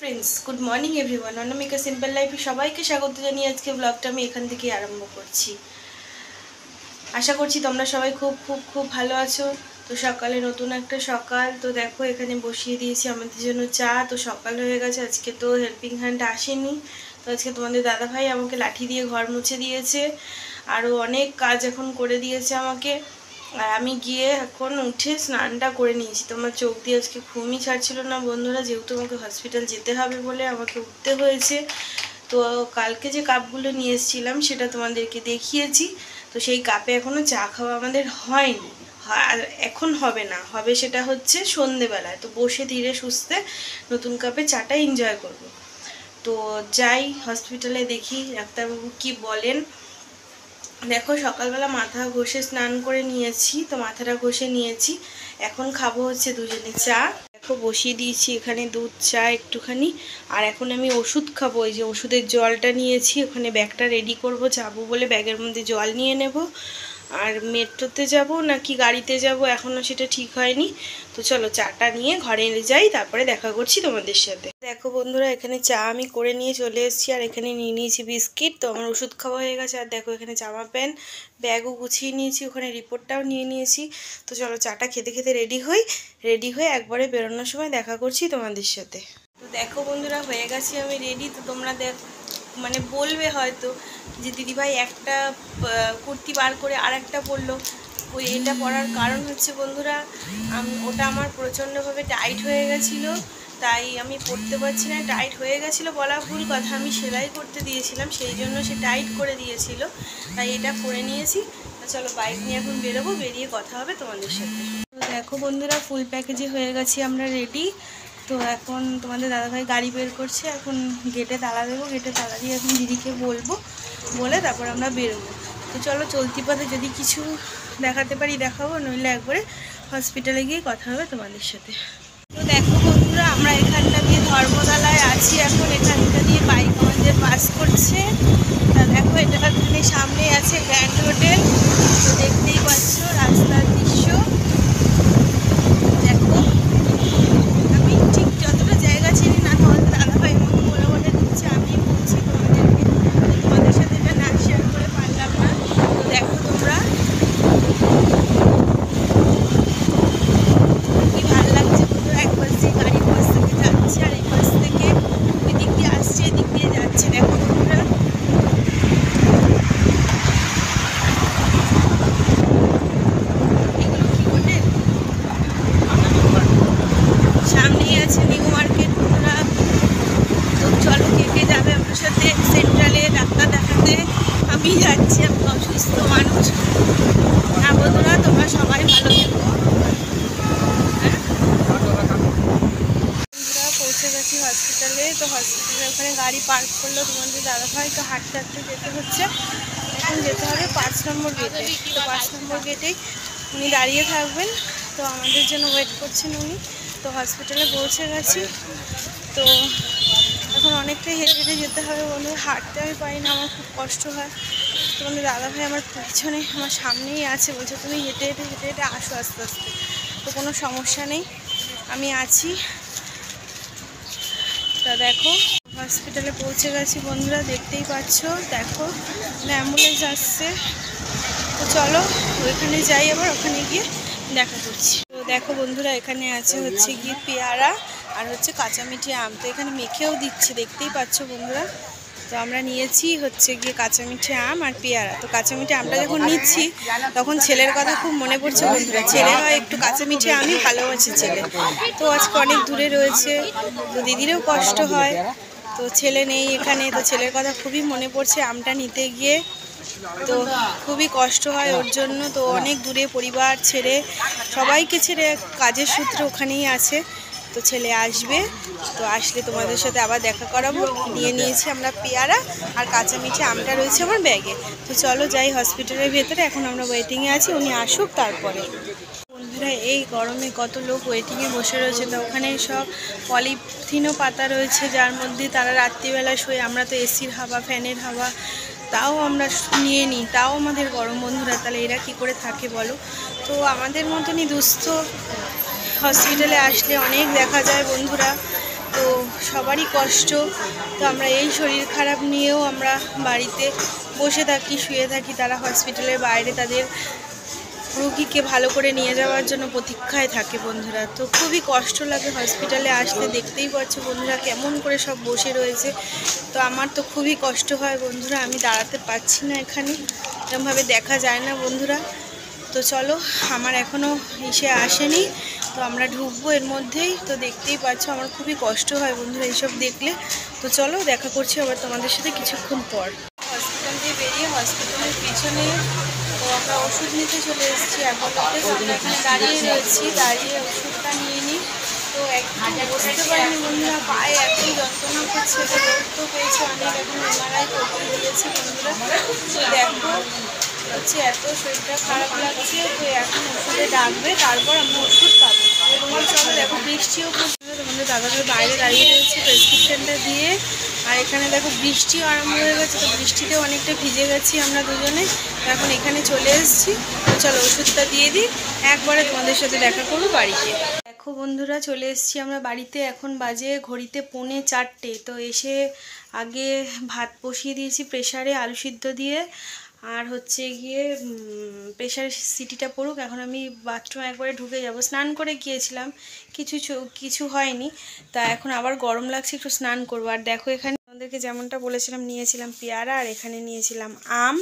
Friends good morning everyone Anamika simple লাইফে সবাইকে স্বাগত জানিয়ে আজকে ব্লগটা আমি এখান থেকেই আরম্ভ করছি। আশা করছি তোমরা সবাই খুব খুব খুব ভালো আছো। তো সকালে নতুন একটা সকাল। তো দেখো, এখানে বসিয়ে দিয়েছি আমাদের জন্য চা। তো সকাল হয়ে গেছে, আজকে তো হেল্পিং হ্যান্ড আসেনি। তো আজকে তোমাদের দাদাভাই আমাকে লাঠি দিয়ে ঘর মুছে দিয়েছে। আরও অনেক কাজ এখন করে দিয়েছে আমাকে। আর আমি গিয়ে এখন উঠে স্নানটা করে নিয়েছি। তোমার চোখ দিয়ে আজকে ঘুমই ছাড়ছিল না বন্ধুরা, যেহেতু আমাকে হসপিটাল যেতে হবে বলে আমাকে উঠতে হয়েছে। তো কালকে যে কাপগুলো নিয়ে এসেছিলাম সেটা তোমাদেরকে দেখিয়েছি। তো সেই কাপে এখনও চা খাওয়া আমাদের হয়নি। আর এখন হবে না, হবে সেটা হচ্ছে সন্ধেবেলায়। তো বসে ধীরে সুস্থে নতুন কাপে চাটা এনজয় করব। তো যাই হসপিটালে দেখি, ডাক্তারবাবু কি বলেন। দেখো, সকালবেলা মাথা ঘষে স্নান করে নিয়েছি, তো মাথাটা ঘষে নিয়েছি। এখন খাব হচ্ছে দুজনে চা। দেখো, বসিয়ে দিয়েছি এখানে দুধ, চা একটুখানি। আর এখন আমি ওষুধ খাব ওই যে ওষুধের জলটা নিয়েছি। ওখানে ব্যাগটা রেডি করব, যাব বলে ব্যাগের মধ্যে জল নিয়ে নেব। আর মেট্রোতে যাব নাকি গাড়িতে যাব এখনও সেটা ঠিক হয়নি। তো চলো, চাটা নিয়ে ঘরে যাই, তারপরে দেখা করছি তোমাদের সাথে। দেখো বন্ধুরা, এখানে চা আমি করে নিয়ে চলে এসেছি, আর এখানে নিয়ে নিয়েছি বিস্কিট। তো আমার ওষুধ খাওয়া হয়ে গেছে, আর দেখো এখানে জামা প্যান্ট, ব্যাগও গুছিয়ে নিয়েছি, ওখানে রিপোর্টটাও নিয়ে নিয়েছি। তো চলো চাটা খেতে খেতে রেডি হই, রেডি হয়ে একবারে বেরোনোর সময় দেখা করছি তোমাদের সাথে। তো দেখো বন্ধুরা, হয়ে গেছি আমি রেডি। তো তোমরা দেখ মানে বলবে হয়তো যে দিদিভাই একটা কুর্তি বার করে আর একটা পরলো। ওই এটা পরার কারণ হচ্ছে বন্ধুরা ওটা আমার প্রচণ্ডভাবে টাইট হয়ে গেছিল। তাই আমি পরতে পারছি না টাইট হয়ে গেছিল বলা ভুল কথা, আমি সেলাই করতে দিয়েছিলাম, সেই জন্য সে টাইট করে দিয়েছিল, তাই এটা পরে নিয়েছি। চলো বাইক নিয়ে এখন বেরোবো, বেরিয়ে কথা হবে তোমাদের সাথে। তো দেখো বন্ধুরা ফুল প্যাকেজে হয়ে গেছি আমরা রেডি তো এখন তোমাদের দাদাভাই গাড়ি বের করছে, এখন গেটে তালা দেবো গেটে তালা দিয়ে এখন দিদিকে বলব, বলে তারপর আমরা বেরোবো। তো চলো চলতি পথে যদি কিছু দেখাতে পারি, দেখাবো, নইলে একবারে হসপিটালে গিয়ে কথা হবে তোমাদের সাথে। তো দেখো আমরা এখানটা দিয়ে ধর্মতলায় আছি। এখন এখানটা দিয়ে বাইক আমাদের পাস করছে। তা দেখো, এটা সামনে আছে গ্র্যান্ড হোটেল তো দেখতেই পাচ্ছ রাস্তার দৃশ্য দেখো আমি ঠিক যতটা জায়গা চিনি না তোমাদের দাদাভাই আমাকে বলে বলে দিচ্ছে আমি বলছি তোমাদেরকে তোমাদের সাথে এটা না শেয়ার করে পারলাম না তো দেখো তোমরা কি ভালো লাগছে বন্ধুরা এক পাশ দিয়ে গাড়ি পাশ থেকে যাচ্ছে আর এই পাশ থেকে ওই দিক দিয়ে আসছে এদিক দিয়ে যাচ্ছে দেখো বন্ধুরা এগুলো কি হোটেল সামনেই আছে নিউ মার্কেট বন্ধুরা তো চলো কে কে যাবে আমার সাথে সেন্ট্রালে ডাক্তার দেখাতে আমি যাচ্ছি, আমি অসুস্থ মানুষ। না বন্ধুরা, তোমরা সবাই ভালো? পৌঁছে গেছি হসপিটালে তো হসপিটালে ওখানে গাড়ি পার্ক করল তোমাদের দাদাভাই। তো হাঁটতে হাঁটতে যেতে হচ্ছে। এখন যেতে হবে পাঁচ নম্বর গেটে তো পাঁচ নম্বর গেটেই উনি দাঁড়িয়ে থাকবেন। তো আমাদের জন্য ওয়েট করছেন উনি। তো হসপিটালে পৌঁছে গেছি। তো এখন অনেকটাই হেঁটে হেঁটে যেতে হবে বন্ধু হাঁটতে আমি পারি না, আমার খুব কষ্ট হয়। তোমাদের দাদাভাই আমার পিছনে, আমার সামনেই আছে বলছে, তুমি হেঁটে হেঁটে হেঁটে হেঁটে আসো আস্তে আস্তে। তো কোনো সমস্যা নেই। আমি আছি। তা দেখো হসপিটালে পৌঁছে গেছি বন্ধুরা, দেখতেই পাচ্ছ। দেখো অ্যাম্বুলেন্স আসছে। তো চলো, ওইখানে যাই আবার, ওখানে গিয়ে দেখা করছি। তো দেখো বন্ধুরা, এখানে আছে হচ্ছে গিয়ে পেয়ারা আর হচ্ছে কাঁচা মিঠি আম। তো এখানে মেখেও দিচ্ছে, দেখতেই পাচ্ছ বন্ধুরা। তো আমরা নিয়েছি হচ্ছে গিয়ে কাঁচা মিঠে আম আর পেয়ারা। তো কাঁচা মিঠে আমটা যখন নিচ্ছি, তখন ছেলের কথা খুব মনে পড়ছে বন্ধুরা। ছেলে হয় একটু কাঁচা মিঠে আমি, ভালোবাসি ছেলে। তো আজকে অনেক দূরে রয়েছে, তো দিদিরও কষ্ট হয়। তো ছেলে নেই এখানে, তো ছেলের কথা খুবই মনে পড়ছে আমটা নিতে গিয়ে। তো খুবই কষ্ট হয় ওর জন্য। তো অনেক দূরে পরিবার, ছেড়ে, সবাইকে ছেড়ে কাজের সূত্রে ওখানেই আছে। তো ছেলে আসবে, তো আসলে তোমাদের সাথে আবার দেখা করাবো। নিয়ে নিয়েছি আমরা পেয়ারা আর কাঁচা মিঠে আমটা রয়েছে আমার ব্যাগে। তো চলো যাই হসপিটালের ভেতরে, এখন আমরা ওয়েটিংয়ে আছি, উনি আসুক তারপরে। বন্ধুরা, এই গরমে কত লোক ওয়েটিংয়ে বসে রয়েছে, তো ওখানে সব পলিথিনও পাতা রয়েছে, যার মধ্যে তারা রাত্রিবেলা শুয়ে, আমরা তো এসির হাওয়া, ফ্যানের হাওয়া, তাও আমরা নিয়ে নিই। তাও আমাদের গরম, বন্ধুরা, তাহলে এরা কি করে থাকে বলো? তো আমাদের মতনই দুস্থ। হসপিটালে আসলে অনেক দেখা যায় বন্ধুরা, তো সবারই কষ্ট। তো আমরা এই শরীর খারাপ নিয়েও আমরা বাড়িতে বসে থাকি, শুয়ে থাকি। তারা হসপিটালের বাইরে তাদের রুগীকে ভালো করে নিয়ে যাওয়ার জন্য প্রতীক্ষায় থাকে বন্ধুরা। তো খুবই কষ্ট লাগে হসপিটালে আসলে দেখতেই পাচ্ছ বন্ধুরা কেমন করে সব বসে রয়েছে। তো আমার তো খুবই কষ্ট হয় বন্ধুরা, আমি দাঁড়াতে পারছি না এখানে এরকমভাবে দেখা যায় না বন্ধুরা। তো চলো, আমার এখনও এসে আসেনি। তো আমরা ঢুকবো এর মধ্যেই। তো দেখতেই পাচ্ছ, আমার খুবই কষ্ট হয় বন্ধুরা এইসব দেখলে। তো চলো দেখা করছি আবার তোমাদের সাথে কিছুক্ষণ পর। হসপিটাল দিয়ে বেরিয়ে হসপিটালের পিছনে তো আমরা ওষুধ নিতে চলে এসেছি। তো আমরা এখানে দাঁড়িয়ে রয়েছি। দাঁড়িয়ে ওষুধটা নিয়ে নিই। তো বসতে পারিনি বন্ধুরা, পায়ে এত যন্ত্রণা করছে। তো পেয়েছে অনেক, এখন এমআরআই করতে দিয়েছে বন্ধুরা। তো দেখো হচ্ছে এত শরীরটা খারাপ লাগছে তো এখন ওষুধে ডাকবে, তারপর আমরা ওষুধ পাবো। তোমার চলো দেখো, বৃষ্টিও পড়ছে তোমাদের দাদাদের বাইরে দাঁড়িয়ে রয়েছে প্রেসক্রিপশনটা দিয়ে। আর এখানে দেখো, বৃষ্টিও আরম্ভ হয়ে গেছে, তো বৃষ্টিতে অনেকটা ভিজে গেছি আমরা দুজনে। এখন এখানে চলে এসেছি। চলো ওষুধটা দিয়ে দিই, একবারে তোমাদের সাথে দেখা করব বাড়িতে। দেখো বন্ধুরা, চলে এসেছি আমরা বাড়িতে। এখন বাজে ঘড়িতে পৌনে চারটে, তো এসে আগে ভাত বসিয়ে দিয়েছি প্রেশারে আলু সিদ্ধ দিয়ে। আর হচ্ছে গিয়ে প্রেশার সিটিটা পড়ুক। এখন আমি বাথরুম একবারে ঢুকে যাব। স্নান করে গিয়েছিলাম। কিছু কিছু হয়নি। তা এখন আবার গরম লাগছে একটু স্নান করব। আর দেখো এখানে আমাদেরকে যেমনটা বলেছিলাম নিয়েছিলাম পেয়ারা আর এখানে নিয়েছিলাম আম।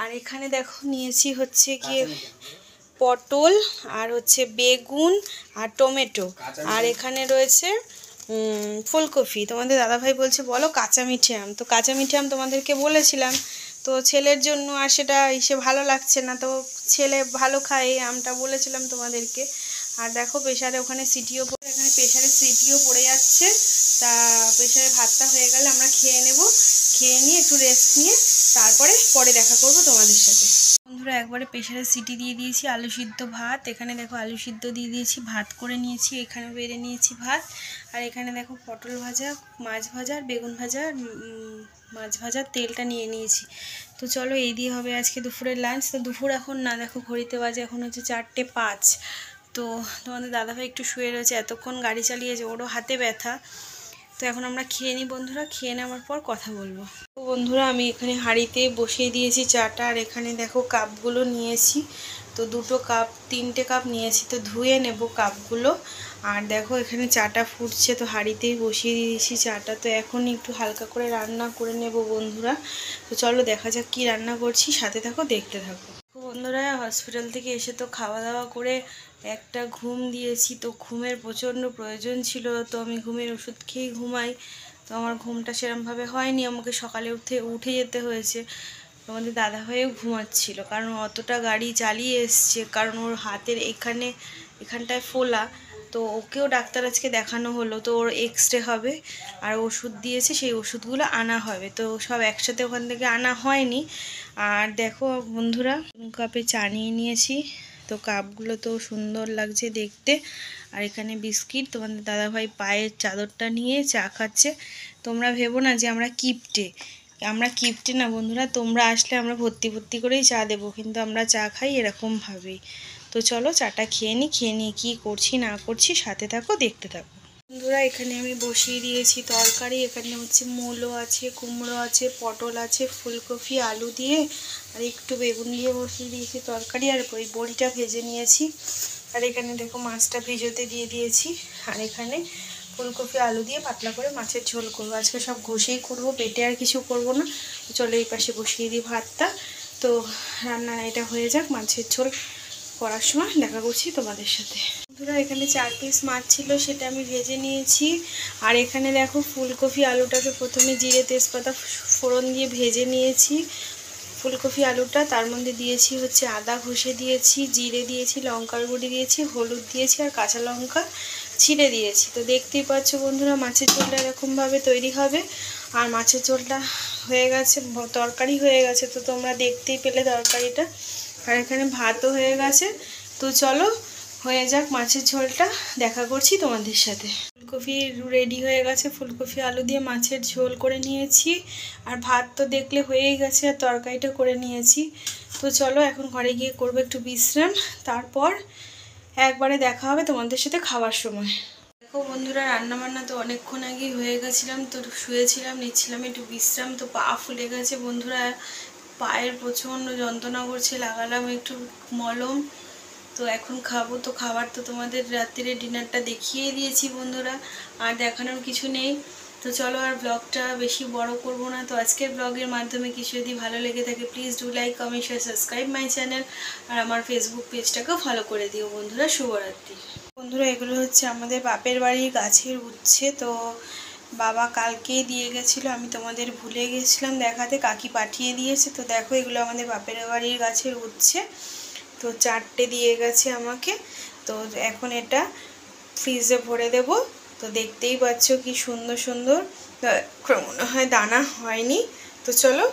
আর এখানে দেখো নিয়েছি হচ্ছে গিয়ে পটল আর হচ্ছে বেগুন আর টমেটো। আর এখানে রয়েছে ফুলকপি। তোমাদের দাদাভাই বলছে বলো কাঁচা মিঠে আম। তো কাঁচা মিঠে আম তোমাদেরকে বলেছিলাম। তো ছেলের জন্য আর সেটা এসে ভালো লাগছে না। তো ছেলে ভালো খায়, এই আমটা বলেছিলাম তোমাদেরকে। আর দেখো প্রেশারে ওখানে সিটিও পড়ে, এখানে প্রেশারে সিটিও পড়ে যাচ্ছে। তা প্রেশারে ভাতটা হয়ে গেলে আমরা খেয়ে নেব। খেয়ে নিয়ে একটু রেস্ট নিয়ে তারপরে পরে দেখা করব তোমাদের সাথে। বন্ধুরা একবারে প্রেশারে সিটি দিয়ে দিয়েছি আলু সিদ্ধ ভাত। এখানে দেখো আলু সিদ্ধ দিয়ে দিয়েছি ভাত করে নিয়েছি এখানে বেড়ে নিয়েছি ভাত। আর এখানে দেখো পটল ভাজা মাছ ভাজা আর বেগুন ভাজা আর, মাছ ভাজার তেলটা নিয়ে নিয়েছি। তো চলো এই দিয়ে হবে আজকে দুপুরের লাঞ্চ তো দুপুর এখন না দেখো ঘড়িতে বাজে এখন হচ্ছে চারটে পাঁচ। তো তোমাদের দাদাভাই একটু শুয়ে রয়েছে এতক্ষণ গাড়ি চালিয়েছে ওরও হাতে ব্যথা। তো এখন আমরা খেয়ে নিই বন্ধুরা, খেয়ে নেওয়ার পর কথা বলব। তো বন্ধুরা, আমি এখানে হাঁড়িতে বসিয়ে দিয়েছি চাটা আর এখানে দেখো কাপগুলো নিয়েছি। তো দুটো কাপ, তিনটে কাপ নিয়েছি, তো ধুয়ে নেব কাপগুলো। আর দেখো এখানে চাটা ফুটছে, তো হাঁড়িতেই বসিয়ে দিয়েছি চাটা। তো এখন একটু হালকা করে রান্না করে নেব বন্ধুরা। তো চলো দেখা যাক কি রান্না করছি, সাথে থাকো, দেখতে থাকো। বন্ধুরা হসপিটাল থেকে এসে তো খাওয়া দাওয়া করে একটা ঘুম দিয়েছি। তো ঘুমের প্রচণ্ড প্রয়োজন ছিল। তো আমি ঘুমের ওষুধ খেয়ে ঘুমাই। তো আমার ঘুমটা সেরমভাবে হয়নি। আমাকে সকালে উঠে উঠে যেতে হয়েছে। আমাদের দাদা হয়েও ঘুমাচ্ছিল। কারণ অতটা গাড়ি চালিয়ে এসছে। কারণ ওর হাতের এখানে, এখানটায় ফোলা। তো ওকেও ডাক্তার আজকে দেখানো হলো, তো ওর এক্স রে হবে আর ওষুধ দিয়েছে, সেই ওষুধগুলো আনা হবে। তো সব একসাথে ওখান থেকে আনা হয়নি। আর দেখো বন্ধুরা কাপে চা নিয়ে নিয়েছি। তো কাপগুলো তো সুন্দর লাগছে দেখতে। আর এখানে বিস্কিট, তোমাদের দাদাভাই পায়ের চাদরটা নিয়ে চা খাচ্ছে। তোমরা ভেবো না যে আমরা কিপটে। আমরা কিপটে না বন্ধুরা, তোমরা আসলে আমরা ভর্তি ভর্তি করেই চা দেবো, কিন্তু আমরা চা খাই এরকমভাবেই তো চলো চাটা খেয়ে নিই খেয়ে নিয়ে কী করছি, না করছি, সাথে থাকো, দেখতে থাকো। বন্ধুরা, এখানে আমি বসিয়ে দিয়েছি তরকারি। এখানে হচ্ছে মূলো আছে, কুমড়ো আছে, পটল আছে, ফুলকপি, আলু দিয়ে, আর একটু বেগুন দিয়ে বসিয়ে দিয়েছি তরকারি, আর ওই বড়িটা ভেজে নিয়েছি। আর এখানে দেখো মাছটা ভিজোতে দিয়ে দিয়েছি। আর এখানে ফুলকপি, আলু দিয়ে পাতলা করে মাছের ঝোল করব। আজকে সব ঘষেই করব, পেটে আর কিছু করব না। চলো এই পাশে বসিয়ে দিই ভাতটা। তো রান্না এটা হয়ে যাক, মাছের ঝোল। করার সময় দেখা করছি তোমাদের সাথে। বন্ধুরা, এখানে চার পিস মাছ ছিল, সেটা আমি ভেজে নিয়েছি। আর এখানে দেখো ফুলকপি আলুটাকে প্রথমে জিরে তেজপাতা ফোড়ন দিয়ে ভেজে নিয়েছি। ফুলকপি আলুটা, তার মধ্যে দিয়েছি হচ্ছে আদা ঘষে দিয়েছি, জিরে দিয়েছি, লঙ্কার গুঁড়ি দিয়েছি, হলুদ দিয়েছি আর কাঁচা লঙ্কা ছিঁড়ে দিয়েছি। তো দেখতেই পাচ্ছ বন্ধুরা, মাছের ঝোলটা এরকমভাবে তৈরি হবে। আর মাছের ঝোলটা হয়ে গেছে, তরকারি হয়ে গেছে, তো তোমরা দেখতেই পেলে তরকারিটা। আর এখানে ভাতও হয়ে গেছে। তো চলো, হয়ে যাক মাছের ঝোলটা, দেখা করছি তোমাদের সাথে। ফুলকপি রেডি হয়ে গেছে, ফুলকপি, আলু দিয়ে মাছের ঝোল করে নিয়েছি। আর ভাত তো দেখলে হয়েই গেছে, আর তরকারিটা করে নিয়েছি। তো চলো, এখন ঘরে গিয়ে করব একটু বিশ্রাম। তারপর একবারে দেখা হবে তোমাদের সাথে খাওয়ার সময়। দেখো বন্ধুরা রান্না বান্না তো অনেকক্ষণ আগেই হয়ে গেছিলাম, তো শুয়েছিলাম, নিচ্ছিলাম একটু বিশ্রাম। তো পা ফুলে গেছে বন্ধুরা পায়ের প্রচণ্ড যন্ত্রণা করছে, লাগালাম একটু মলম। তো এখন খাব। তো খাবার তো তোমাদের রাত্রিরে ডিনারটা দেখিয়ে দিয়েছি বন্ধুরা, আর দেখানোর কিছু নেই। তো চলো আর ব্লগটা বেশি বড় করব না। তো আজকের ব্লগের মাধ্যমে কিছু যদি ভালো লেগে থাকে please do like comment share subscribe my channel আর আমার ফেসবুক পেজটাকেও ফলো করে দিও বন্ধুরা। শুভরাত্রি। বন্ধুরা, এগুলো হচ্ছে আমাদের বাপের বাড়ির গাছের উচ্ছে। তো বাবা কালকেই দিয়ে গেছিল, আমি তোমাদের ভুলে গেছিলাম দেখাতে, কাকি পাঠিয়ে দিয়েছে। তো দেখো এগুলো আমাদের বাপের বাড়ির গাছে উঠছে। তো চারটে দিয়ে গেছে আমাকে। তো এখন এটা ফ্রিজে ভরে দেব। তো দেখতেই পাচ্ছ কি সুন্দর সুন্দর মনে হয় দানা হয়নি। তো চলো